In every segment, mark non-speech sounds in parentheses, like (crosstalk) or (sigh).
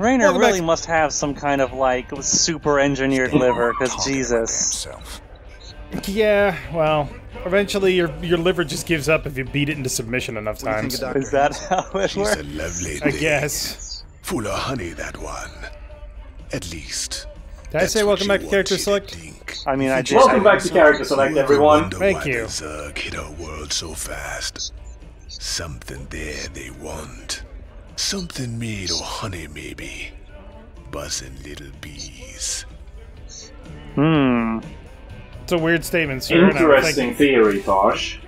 Raynor Welcome back really must have some kind of like super engineered liver, because Jesus. Himself. Yeah, well, eventually your your liver just gives up if you beat it into submission enough What do you think times. Is that how it She's a works? lovely I thing. guess. Full of honey, that one. At least. Did I say welcome back to character select? think. I mean, I did. Welcome back to Character Select, everyone. Thank you. the Zerg hit our world so fast? Something there they want. Something made of honey, maybe. Buzzing little bees. Hmm. It's a weird statement, sir. Interesting theory, Tosh.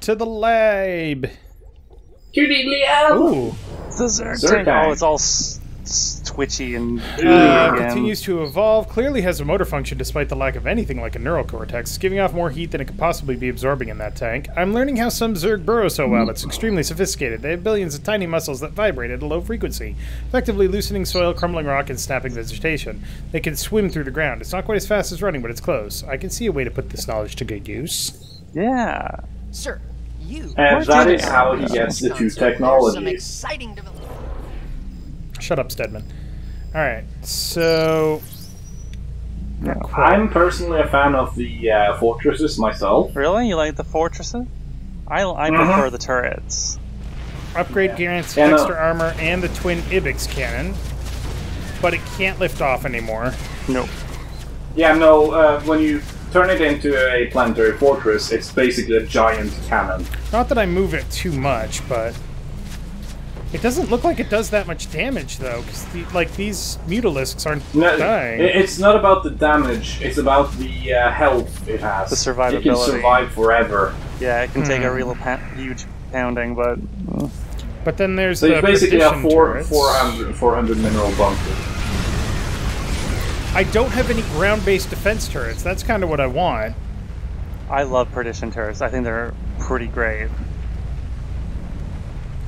To the lab. Cutie Leo! Ooh. The Zerg Zerg tank. tank. Oh, it's all s- s- twitchy and Uh, continues to evolve. Clearly has a motor function despite the lack of anything like a neural cortex, giving off more heat than it could possibly be absorbing in that tank. I'm learning how some Zerg burrow so well. It's extremely sophisticated. They have billions of tiny muscles that vibrate at a low frequency, effectively loosening soil, crumbling rock, and snapping vegetation. They can swim through the ground. It's not quite as fast as running, but it's close. I can see a way to put this knowledge to good use. Yeah. Sir, you. And that did is it? how he gets the two There's some technologies. exciting developments. Shut up, Stetmann. Alright, so. I'm personally a fan of the uh, fortresses myself. Really? You like the fortresses? I, I Mhm. prefer the turrets. Upgrade grants Yeah, no. extra armor and the twin Ibiks cannon, but it can't lift off anymore. Nope. Yeah, no, uh, when you turn it into a planetary fortress, it's basically a giant cannon. Not that I move it too much, but it doesn't look like it does that much damage though, because the, like these mutalisks aren't No, dying. i- it's not about the damage, it's about the uh, health it has. The survivability. It can survive forever. Yeah, it can take Hmm. a real pa- huge pounding, but uh, but then there's So the it's basically a four, turrets. 400, 400 mineral bunker. I don't have any ground-based defense turrets. That's kind of what I want. I love perdition turrets. I think they're pretty great.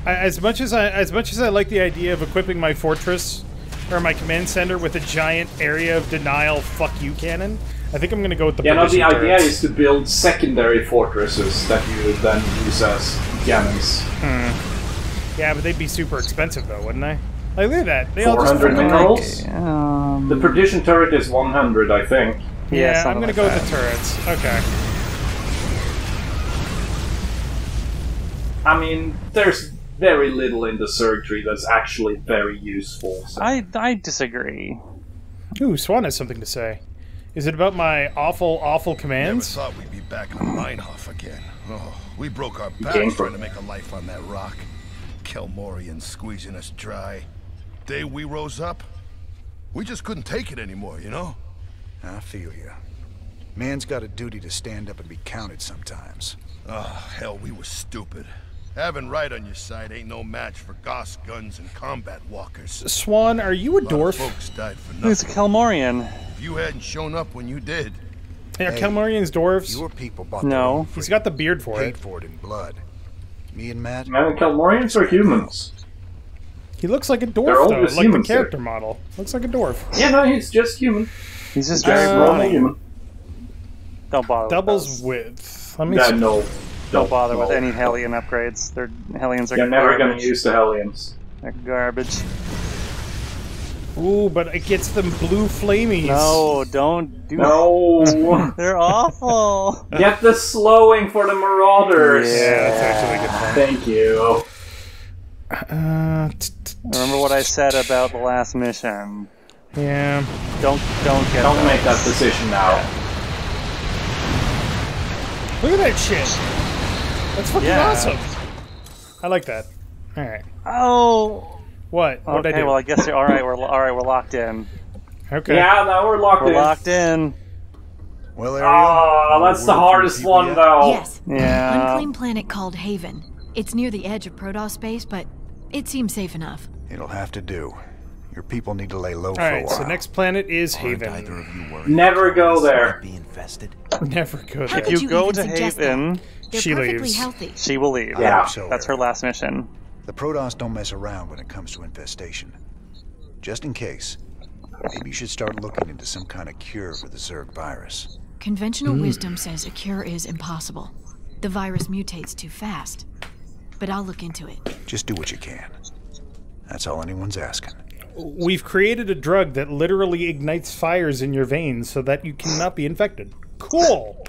I, as much as I as much as I like the idea of equipping my fortress or my command center with a giant area of denial fuck you cannon, I think I'm going to go with the Yeah, no, the perdition idea is to build secondary fortresses that you then use as cannons. Yeah, but they'd be super expensive though, wouldn't they? Like look at that. They all just 400 fucking- minerals? Um, The perdition turret is 100, I think. yeah, Yeah, I'm gonna like go that. with the turrets. Okay. I mean, there's very little in the Zerg tree that's actually very useful. So. I, I disagree. Ooh, Swan has something to say. Is it about my awful, awful Never commands? thought we'd be back in the Meinhoff again. Oh, we broke our came backs from- trying to make a life on that rock. Kelmorian squeezing us dry. Day we rose up, we just couldn't take it anymore, you know? I feel you. Man's got a duty to stand up and be counted sometimes. Oh, hell, we were stupid. Having right on your side ain't no match for Gauss guns and combat walkers. Swan, are you a A lot dwarf? folks died for It's a nothing. Kelmorian. If you hadn't shown up when you did, Are Hey, Kelmorians dwarves? Your people bought No. their own He's got the beard for paid it. for it in blood. Me and Matt, Man, Kelmorians are humans. He looks like a They're dwarf all though, just like the humans here. character model. Looks like a dwarf. Yeah, no, he's just human. He's just Just very Uh, normal human. Don't bother. Doubles with width. Let me. Yeah, s- no. Don't bother with any Hellion upgrades. Their Hellions are You're never gonna use the Hellions. They're garbage. Ooh, but it gets them blue flamies. No, don't do that. No! (laughs) They're awful. Get the slowing for the Marauders! Yeah, that's actually a good point. Thank you. Uh, t- t- Remember what I said about the last mission. yeah. Don't don't get Don't those. make that decision now. Look at that shit. That's fucking Yeah. awesome. I like that. All right. Oh. What? What did I Okay, do? well I guess all right. We're all right. We're locked in. okay. Yeah, now we're locked in. We're in. locked in. Well, ah, Ariel. Oh, that's the hardest one, yet? though. Yes. Yeah. Unclaimed planet called Haven. It's near the edge of Protoss space, but it seems safe enough. It'll have to do. Your people need to lay low All for right. a So next planet is Haven. of you worried Never go there. might Be infested. (laughs) Never go How there. If you you go to? Haven, They're She perfectly leaves. healthy. she will leave. Yeah. Hope so, That's her last mission. The Protoss don't mess around when it comes to infestation. Just in case, maybe you should start looking into some kind of cure for the Zerg virus. Conventional mm. wisdom says a cure is impossible. The virus mutates too fast. But I'll look into it. Just do what you can. That's all anyone's asking. We've created a drug that literally ignites fires in your veins so that you cannot be infected. Cool.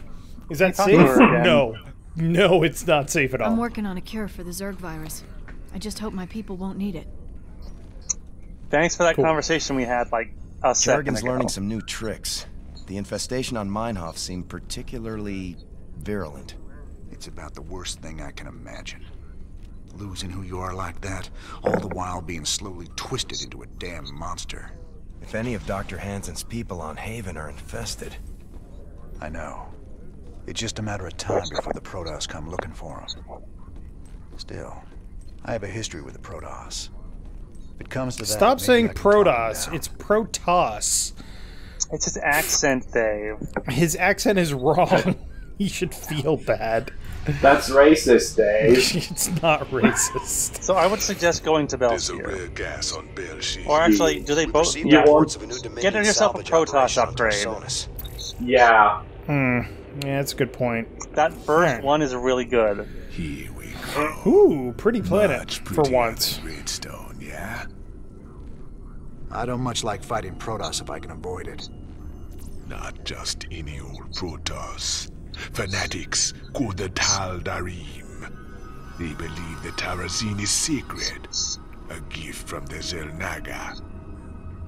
Is that safe? we were again. No. No, it's not safe at all. I'm working on a cure for the Zerg virus. I just hope my people won't need it. Thanks for that Cool. conversation we had like a second Jargon's ago. learning some new tricks. The infestation on Meinhoff seemed particularly virulent. It's about the worst thing I can imagine. Losing who you are like that, all the while being slowly twisted into a damn monster. If any of Dr. Hanson's people on Haven are infested, I know. It's just a matter of time before the Protoss come looking for him. Still, I have a history with the Protoss. If it comes to that, Stop saying I can talk him Protoss. It's Protoss. It's his accent, Dave. His accent is wrong. (laughs) he should feel bad. That's racist, Dave. (laughs) it's not racist. So I would suggest going to There's a Bel'Shir. rare gas on Bel'Shir. Or actually, do they both? received Yeah. of a new Get yourself a salvage Protoss operation on upgrade. Tarsonis. Yeah. Hmm. Yeah, that's a good point. That first Alright. one is really good. Here we go. Ooh, pretty planet for once. Redstone, yeah? I don't much like fighting Protoss if I can avoid it. Not just any old Protoss. Fanatics called the Tal'Darim. They believe the Terrazine is sacred. A gift from the Xel'Naga.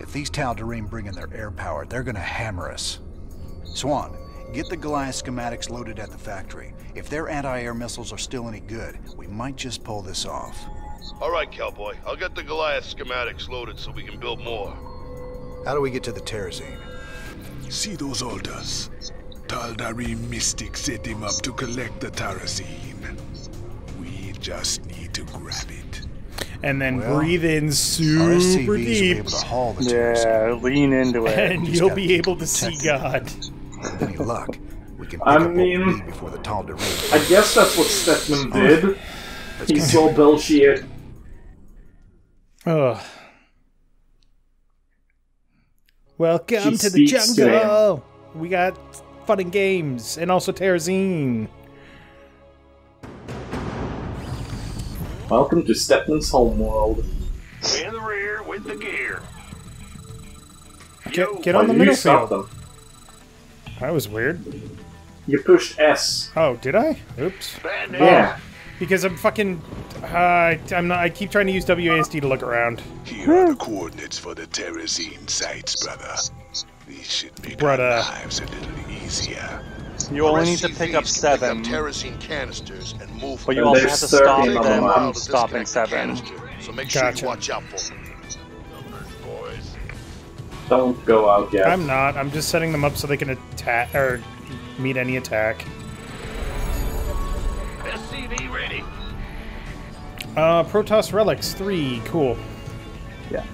If these Tal'Darim bring in their air power, they're gonna hammer us. Swan, get the Goliath schematics loaded at the factory. If their anti-air missiles are still any good, we might just pull this off. All right, cowboy. I'll get the Goliath schematics loaded so we can build more. How do we get to the Terrazine? See those altars? Tal'Darim mystics set him up to collect the Terrazine. We just need to grab it. And then Well, breathe in Our super SCVs will be deep, able to haul the Yeah, lean into it. and just you'll be able to see protected. God. With any luck, we can pick I up what we mean- need before the Tal'Darim. I guess that's what Stetmann did. Let's He saw bullshit. Ugh. Welcome She to the speaks to jungle. We got fun and games, and also Terrazine. Welcome to Stetmann's homeworld. In the rear with the gear. Get, get on the did middle field. Them? That was weird. You pushed S. Oh, did I? Oops. Yeah. Because I'm fucking. Uh, I'm not. I keep trying to use WASD to look around. Here are the coordinates for the Terrazine sites, brother. These should make Brother. our lives a little easier. You only need to pick up seven, Pick up Terrazine canisters and move but you And also have to stop 13 them them on. from to stopping seven. canister, So make sure Gotcha. you watch out for them. Boys. Don't go out yet. I'm not. I'm just setting them up so they can attack or meet any attack. SCV ready. Uh, Protoss relics three. Cool. Yeah.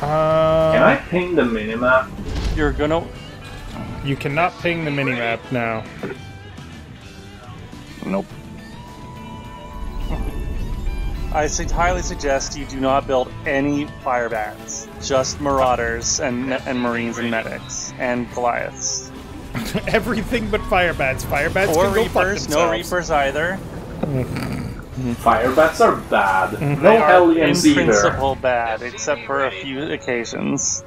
Uh, Can I ping the minimap? You're gonna. You cannot ping the minimap now. Nope. I su- highly suggest you do not build any fire bats. Just marauders and and marines and medics and Goliaths. (laughs) Everything but fire bats. Fire bats or can reapers. No reapers either. Mm-hmm. Fire bats are bad. Mm-hmm. They No are Hellions in either. principle bad, except for a few occasions.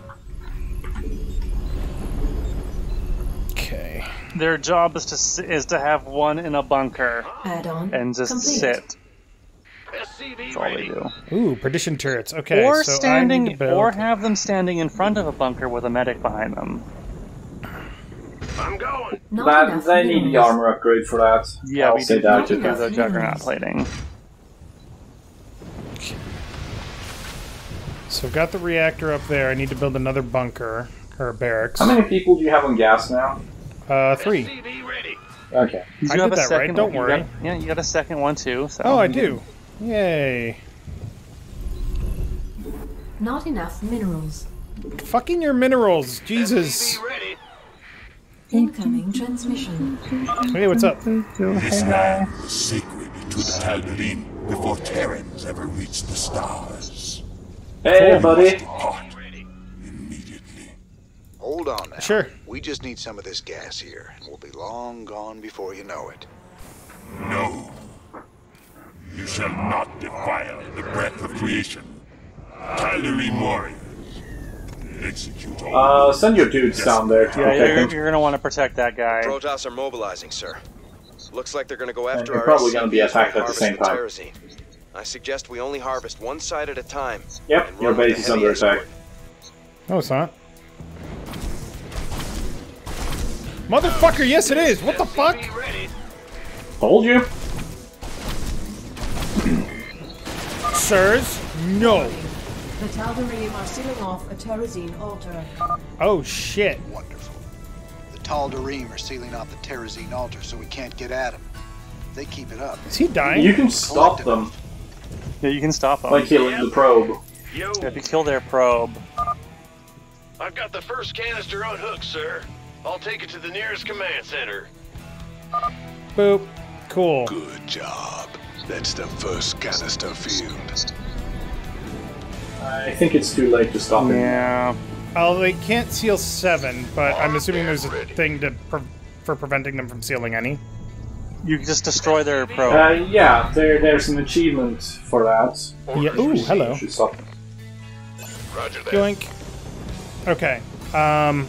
Okay. Their job is to is to have one in a bunker Add-on and just complete. sit. SCV That's all they do. Ooh, perdition turrets. Okay. or so standing, to or have them standing in front of a bunker with a medic behind them. I'm going. Not That, they need the armor upgrade for that. Yeah, I'll we say did that. need to do the juggernaut plating. So I've got the reactor up there. I need to build another bunker or barracks. How many people do you have on gas now? Uh, three. Ready. Okay. You I have did a that right, second don't worry. got- yeah, you got a second one too. So Oh, I you do. Yay. Not enough minerals. Fucking your minerals. Jesus. Incoming transmission. Hey, what's up? This land was sacred to the Tal'Darim before Terrans ever reached the stars. Hey, buddy. Depart immediately. Hold on now. Sure. We just need some of this gas here, and we'll be long gone before you know it. No. You shall not defile the breath of creation. Tal'darim warriors. Execute all Uh, send your dudes down there to Yeah, protect you're, you're gonna want to protect that guy. Protoss are mobilizing, sir. Looks like they're gonna go after you're our probably gonna be attacked at the same time. harvest Terrazine. I suggest we only harvest one side at a time. Yep, and your run with base the is under attack. escort. No, it's not. Motherfucker, yes it is! What the fuck? Told you. Sirs, no. The Tal'darim are sealing off a Terrazine altar. Oh shit. Wonderful. The Tal'darim are sealing off the Terrazine altar so we can't get at them. They keep it up. Is he dying? You can stop them Yeah, you can stop them. by killing the probe. Yo, if you kill their probe. I've got the first canister on hook, sir. I'll take it to the nearest command center. Boop. Cool. Good job. That's the first canister filled. I think it's too late to stop him. Yeah. Oh, they can't seal seven, but I'm assuming there's a thing to pre- for preventing them from sealing any. You just destroy their probe. Uh, yeah, there, there's an achievement for that. Yeah. Ooh, hello. You should. Roger that. Yoink. Okay. Um.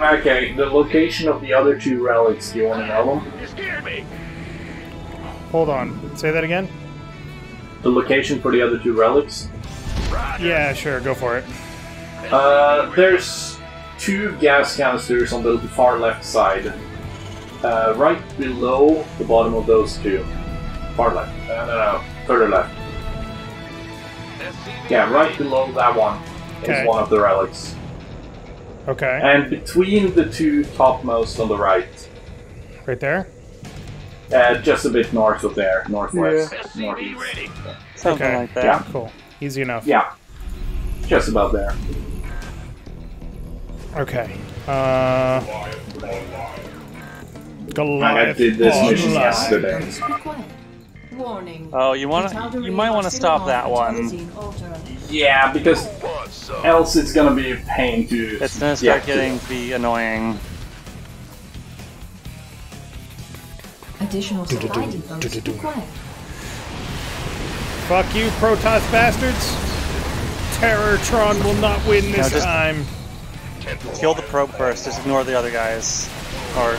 Okay, the location of the other two relics, do you want to know them? You scared me. Hold on. Say that again. The location for the other two relics? Yeah, sure. Go for it. Uh, there's two gas canisters on the far left side. Uh, right below the bottom of those two. Far left. Uh, no, no, further left. Yeah, right below that one Okay. is one of the relics. Okay. And between the two topmost on the right, Right there. Uh, just a bit north of there, northwest, SCV northeast. ready. Something okay. like that. Yeah. Cool. Easy enough. Yeah, just about there. Okay. Uh. Goliath. I did this on mission yesterday. Warning. Oh, you want to? You might want to stop that one. Yeah, because else it's gonna be a pain to. It's gonna start get getting to be annoying. Additional supply depots required. Fuck you, Protoss bastards. Terrortron will not win this just- time. Kill the probe first. Just ignore the other guys. Or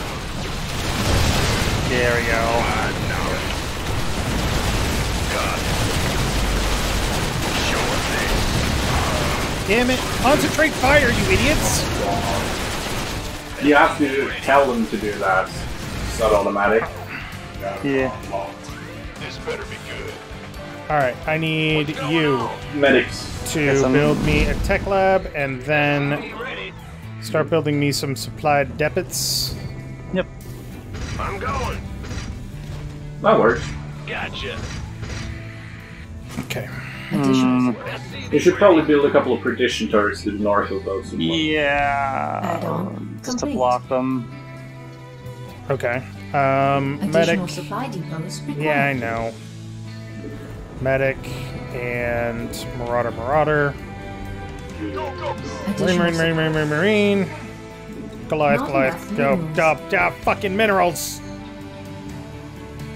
there we go. Damn it! Concentrate fire, you idiots! You have to tell them to do that. It's not automatic. Yeah. This better be good. Alright, I need you Medics. to Yes, build me a tech lab and then start building me some supplied depots. Yep. I'm going. That works. Gotcha. Okay. Hmm. Additional You should probably build a couple of perdition turrets to the north of those. Yeah. Add-on Just to block them. Okay. Um, medic. supply depots required. Yeah, I know. Medic and Marauder Marauder. Marine, Marine, Marine, Marine, Marine, Marine. Goliath, Not Goliath, go, minerals. go, go, fucking minerals!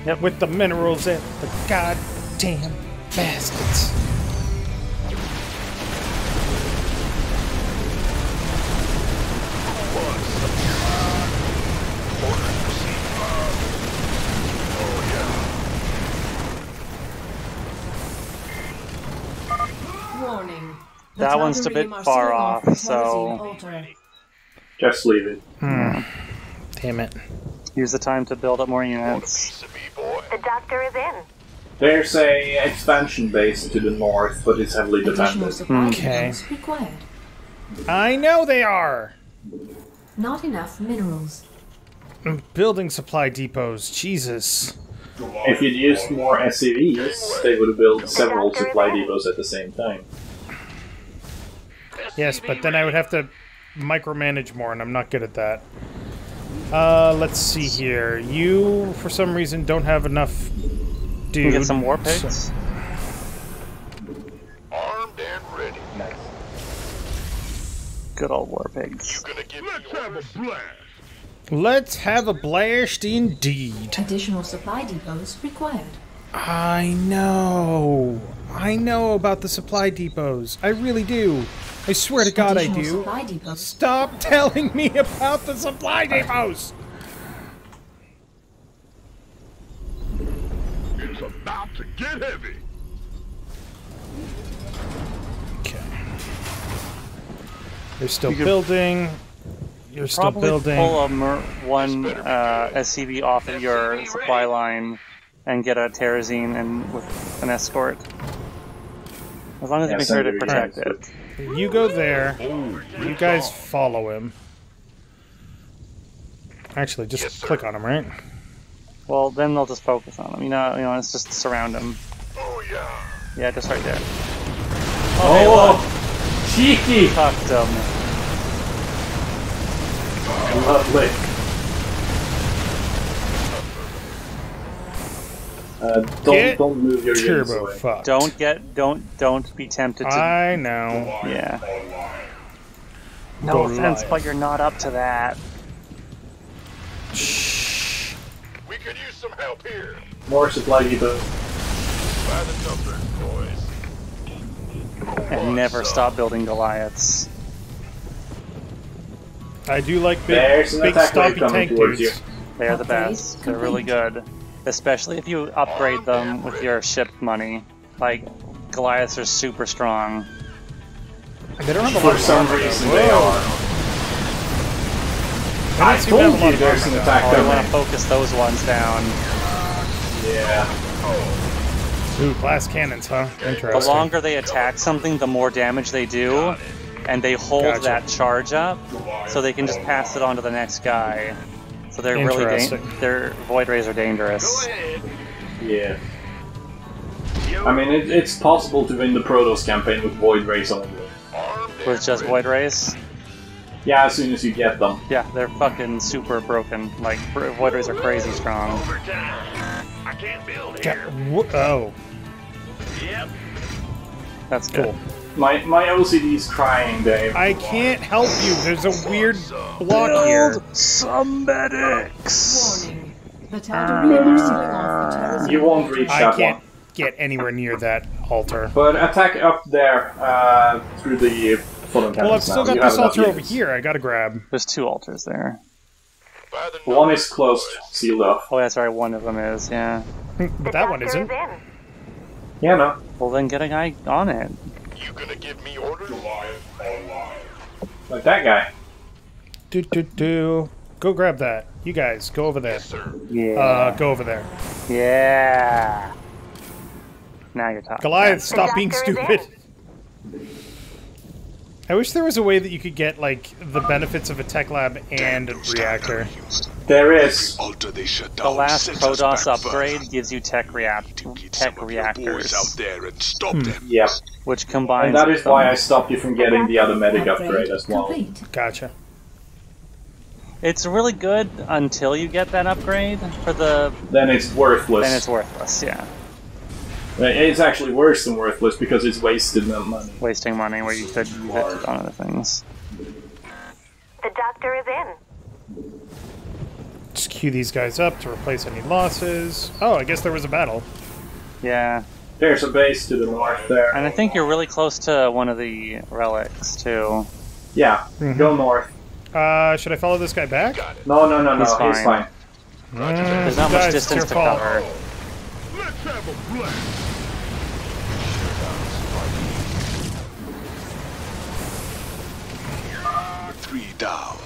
Yep. With the minerals in the goddamn bastards. That one's a bit far sealing off, so- Just leave it. Hmm. Damn it. Use the time to build up more units. Piece of me. The doctor is in. There's a expansion base to the north, but it's heavily defended. Hmm. Okay. required. I know they are! Not enough minerals. Building supply depots, Jesus. If you'd used more SCVs, they would have built several supply depots at the same time. Yes, but then I would have to micromanage more, and I'm not good at that. Uh, let's see here. You, for some reason, don't have enough dude. You get some war so- pigs. Armed and ready. Good old war pigs. Let's have a blast. Let's have a blast indeed. Additional supply depots required. I know. I know about the supply depots. I really do. I swear to God I do. Stop (laughs) telling me about the supply depots! It's about to get heavy. Okay. They're still You building. You're still Probably building. pull a mer- one uh, SCV off of your supply line and get a Terrazine and with an escort. As long as Yeah, you make sure to protect it. You go there. Oh, you guys follow him. Actually, just click on him, right? Well, then they'll just focus on him. You know, you know, it's just surround him. Oh yeah. Yeah, just right there. Oh, oh cheeky! Fucked him. Lovely. Uh, don't Get don't move your units Turbo away. fucked. Don't get, don't, don't be tempted to. I know. yeah. No Go offense, but you're not up to that. Shh. We could use some help here. More supply depot. By the number, boys. And never stop building Goliaths. I do like big, There's big attack wave stompy tank dudes. They're the Upgrade best. They're really complete. good. Especially if you upgrade them with your ship money. Like, Goliaths are super strong. They don't have a lot For of some armor, though. reason Whoa. they are. They I seem to have a told lot you of there's armor, an though. attack Oh, you want to focus those ones down. Yeah. Ooh, glass cannons, huh? Interesting. The longer they attack something, the more damage they do. And they hold Gotcha. that charge up, so they can just pass it on to the next guy. So they're really da- Interesting. their void rays are dangerous. Yeah. I mean, it, it's possible to win the Protoss campaign with Void Rays only. With just void rays, Yeah, as soon as you get them. yeah, they're fucking super broken. Like void rays are crazy strong. I can't build Ga- here. wh- Oh, Yep. That's good. Cool. My my OCD is crying, Dave. I can't help you. There's a weird block here. some medics. Warning. The Tal'Darim are sealing off the Terrazine. You won't reach that I can't one. get anywhere near that altar. But attack up there uh, through the funnel Well, I've still now. got You this altar over here. I gotta grab. There's two altars there. The One is closed, sealed off. Oh, that's right. One of them is. Yeah. (laughs) But that one isn't. Yeah, no. Well, then get a guy on it. You gonna give me orders? Like that guy. Do do do. Go grab that. You guys, go over there. Yes, sir. Yeah. Uh, go over there. yeah. Now you're talking. Goliath, stop being stupid. I wish there was a way that you could get like the benefits of a tech lab and a reactor. There is. They shut The last sends Protoss upgrade gives you tech react tech some of your boys reactors, out there and stop Hmm. them. Yep. which combines. And that is why. I stopped you from getting the other medic upgrade as well. Gotcha. It's really good until you get that upgrade for the. Then it's worthless. Then it's worthless. Yeah, It's actually worse than worthless because it's wasted money. wasting money where you could use it on other things. The doctor is in. Just queue these guys up to replace any losses. Oh, I guess there was a battle. Yeah, There's a base to the north there. and I think you're really close to one of the relics too. Yeah, Mhm. go north. Uh, should I follow this guy back? No, no, no, no, He's he's fine. fine. There's not much Guys, distance to fault. cover. Let's have a blast. Three down.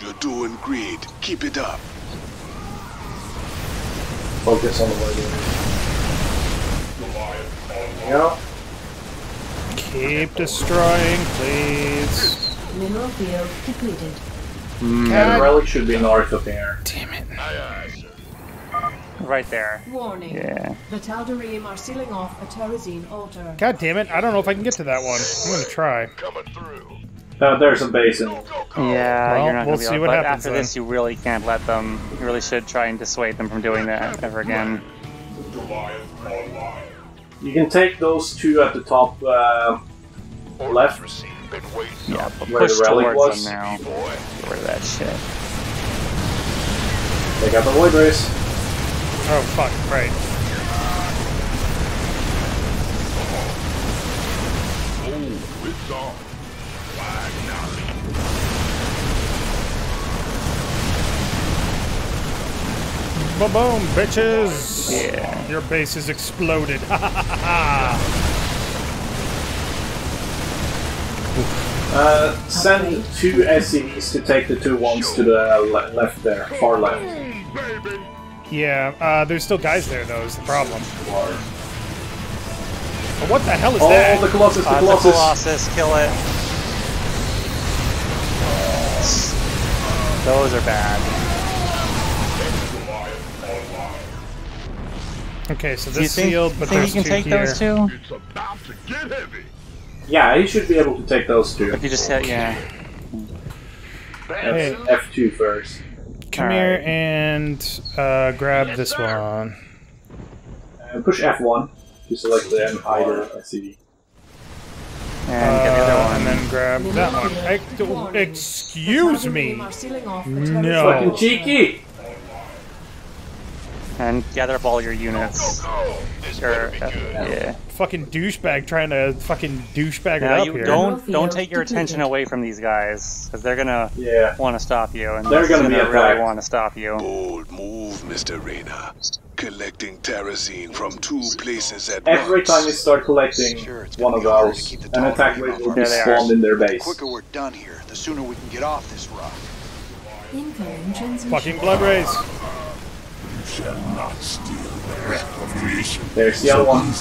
You're doing great. Keep it up. Focus on the way there. Yeah. Keep destroying, please. Mineral field depleted. Yeah, the relic should be north of here. Damn it. Aye, aye, sir. Right there. Warning. Yeah. The Tal'Darim are sealing off a Terrazine altar. God damn it! I don't know if I can get to that one. I'm gonna try. Coming through. Uh, there's a base in. Go, go, Yeah, Well, you're not we'll gonna be see able, what but happens after then. this, you really can't let them. You really should try and dissuade them from doing that ever again. You can take those two at the top uh, left. received. Yeah, on but Where push the relic towards was? them now. you, boy. Get rid of that shit. They got the void rays. Oh fuck! Right. Ba boom, bitches! Yeah. Your base is exploded. (laughs) Ha ha ha ha! Uh, send two SCVs to take the two ones to the le- left there, far left. Yeah, uh, there's still guys there though. Is the problem? But what the hell is Oh, that? the Colossus, the Uh, the Colossus. Colossus, kill it. Those are bad. Okay, so Do you this think, sealed, but think you can take here. those two? It's about to get heavy. Yeah, he should be able to take those two. If you just hit, yeah. Hey. F- F2 first. Come here and uh, grab this one. Uh, push F1 to select the and hide the SCV. And get the other Uh, one. and then grab that one. Ex- excuse me. No. Fucking cheeky! And gather up all your units. Or, uh, yeah. Fucking douchebag trying to fucking douchebag it Now up you here. don't don't take your attention away from these guys because they're gonna Yeah. want to stop you and They're this is gonna be really want to stop you. Bold move, Mr. Raynor. Collecting Terrazine from two places at Every once. time you start collecting sure, one of those, an attack wave will be There spawned in their base. The base. quicker we're done here, the sooner we can get off this rock. Fucking blood rays. Shall not steal the breath of creation. There's the other one.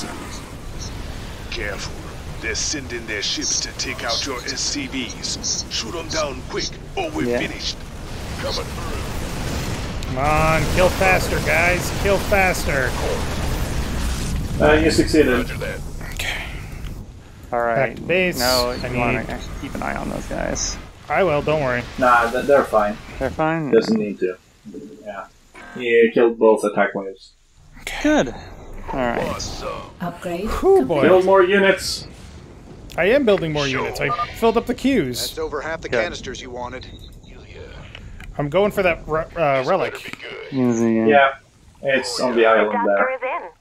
Careful. They're sending their ships to take out your SCVs. Shoot them down quick, or we're Yeah. finished. Coming. Come on, kill faster, guys. Kill faster. Uh, you succeeded. Okay. All right. Back to base. No, I you want need- to keep an eye on those guys. I will. Don't worry. Nah, they're fine. They're fine. Doesn't need to. Yeah. He killed both attack waves. Good. All right. Awesome. Upgrade. Oh boy. Build more units. I am building more units. I filled up the queues. That's over half the Good. canisters you wanted. I'm going for that re- uh, relic. Yeah. It's on the island there.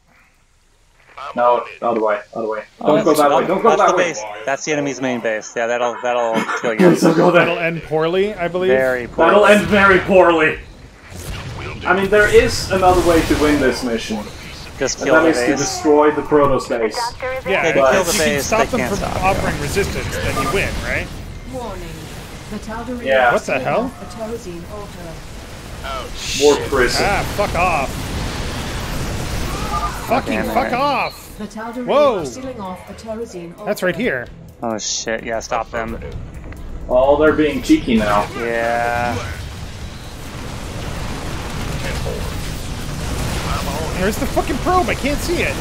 No, other way, other way. Oh, Don't go that way. Don't go that's that the way. base. That's the enemy's main base. Yeah, that'll that'll kill (laughs) you. So go. That'll end poorly, I believe. Very poorly. That'll end very poorly. I mean, there is another way to win this mission. Just and kill that the is to destroy the Protoss base. Yeah, They can but kill the if you can base, stop they them can't from stop you. offering resistance, then you win, right? Warning. The Yeah. What the hell? off A Terrazine altar. More prison. Ah, fuck off. Fucking damn it. fuck off. The Whoa. are sealing off a Terrazine. That's right here. Oh shit! Yeah, stop them. Oh, they're being cheeky now. Yeah. Where's the fucking probe? I can't see it.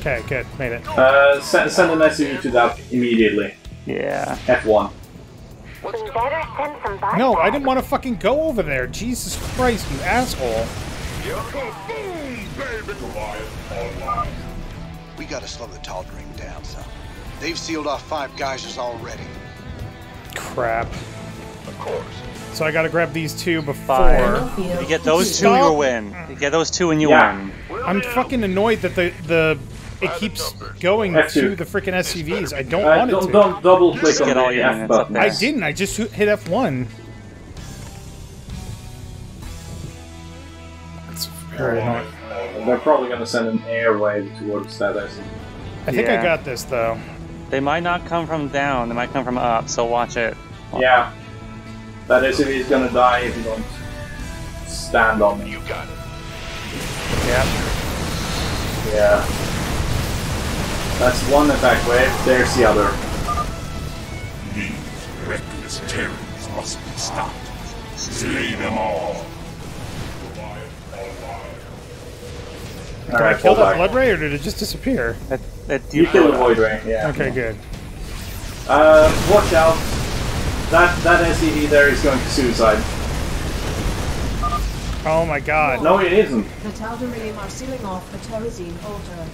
Okay, good. Made it. Uh, send, send an SCV to that immediately. Yeah. F1. Better send some. No, I didn't want to fucking go over there. Jesus Christ, you asshole. We gotta slow the Tal'Darim down some. They've sealed off five geysers already. Crap. Of course. So I gotta grab these two before. Fine. You get those two, you win. You get those two, and you Yeah. win. I'm fucking annoyed that the the it keeps going F2. to the freaking SCVs. I don't Uh, want it to. don't double click Just on get all the your F units button. I didn't. I just hit F1. That's very annoying. They're probably gonna send an air wave towards that SCV. I think I got this though. They might not come from down. They might come from up. So watch it. Yeah. That if he's gonna die if you don't stand on me. You got it. Yeah. Yeah. That's one attack wave, there's the other. These reckless terrors must be stopped. Slay them all. Did I kill fall that blood ray or did it just disappear? It, it, You killed the Void Ray, yeah. Okay, good. Uh, watch out. That that SCV there is going to suicide. Oh my god. No, it isn't. The Tal'Darim are sealing off the Terrazine altar.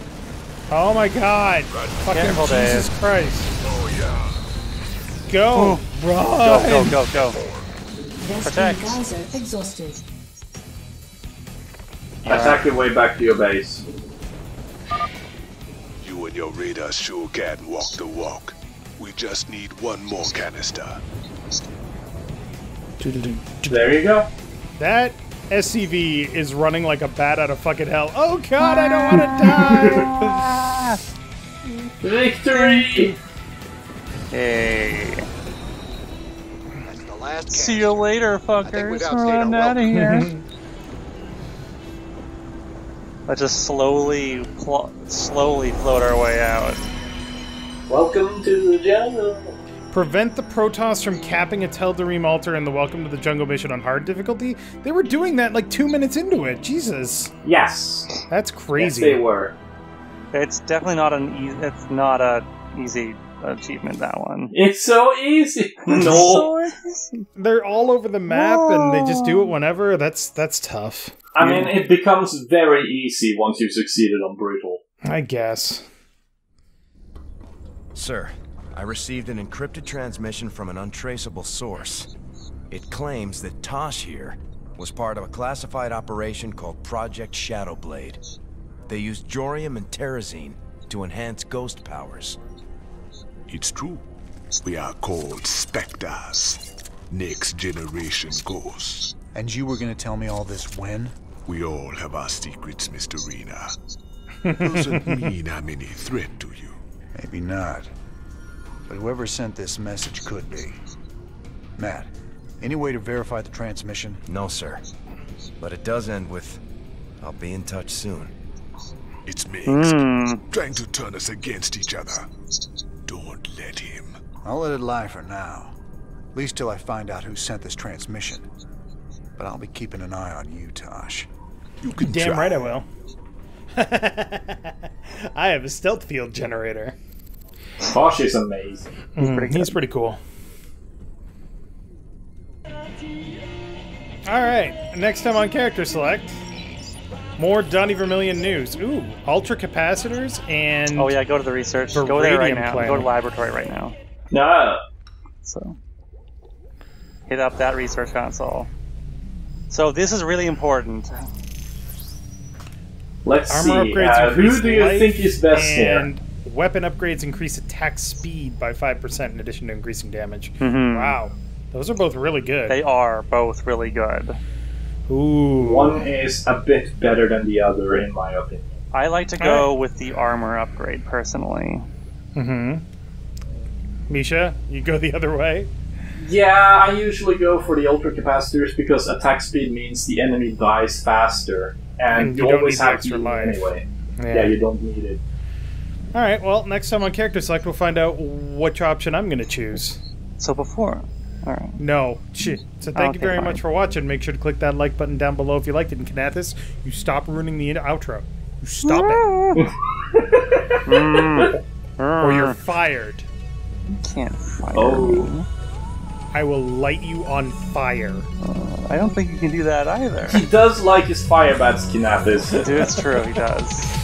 Oh my god. Fucking Careful, Jesus Dave. Christ. Oh yeah. Go. Oh, run. Go, go, go, go. Vespene Protect. Geyser exhausted. Attack your way back to your base. You and your radar sure can walk the walk. We just need one more canister. There you go. That SCV is running like a bat out of fucking hell. Oh god, I don't want to die! (laughs) Victory! Hey. That's the last See you later, fuckers. We're our running out of here. (laughs) Let's just slowly, pl- slowly float our way out. Welcome to the jungle. Prevent the Protoss from capping a Tal'Darim altar in the Welcome to the Jungle mission on hard difficulty? They were doing that like two minutes into it. Jesus. Yes. That's Yes, crazy. they were. It's definitely not an. E- it's not a easy achievement. That one. It's so easy. (laughs) No. so easy. (laughs) They're all over the map and they just do it whenever. That's that's tough. I mean, it becomes very easy once you've succeeded on brutal. I guess. Sir, I received an encrypted transmission from an untraceable source. It claims that Tosh here was part of a classified operation called Project Shadowblade. They used Jorium and Terrazine to enhance ghost powers. It's true. We are called Spectres. Next generation ghosts. And you were gonna tell me all this when? We all have our secrets, Mr. Raynor. (laughs) Doesn't mean I'm any threat to you. Maybe not. But whoever sent this message could be. Matt, any way to verify the transmission? No, sir. But it does end with, I'll be in touch soon. It's Mengsk, Hmm. trying to turn us against each other. Don't let him. I'll let it lie for now. At least till I find out who sent this transmission. But I'll be keeping an eye on you, Tosh. You can Damn try. right I will. (laughs) I have a stealth field generator. Tosh is amazing. Mm, he's pretty cool. Alright, next time on Character Select, more Donny Vermillion news. Ooh, ultra capacitors and. Oh yeah, go to the research. Go there right now. plan. Go to laboratory right now. No. So hit up that research console. So this is really important. Let's Armor see. upgrades Uh, who do you think is best and here? weapon upgrades increase attack speed by 5% in addition to increasing damage. Mhm. Wow. Those are both really good. They are both really good. Ooh. One is a bit better than the other, in my opinion. I like to go with the armor upgrade personally. Mm-hmm. Miesha, you go the other way? Yeah, I usually go for the ultra capacitors because attack speed means the enemy dies faster, and, And you, you don't always need have extra to life. anyway. Yeah. Yeah. you don't need it. Alright, well, next time on Character Select, we'll find out which option I'm going to choose. So before, all right. No. Shit. So thank you Okay, very fine. much for watching. Make sure to click that like button down below if you liked it. And Kinathis, you stop ruining the outro. You stop it. (laughs) Or you're fired. You Can't fire Oh. me. I will light you on fire. I don't think you can do that either. He does like his fire bats, Kinathis. Dude, it's true. He does.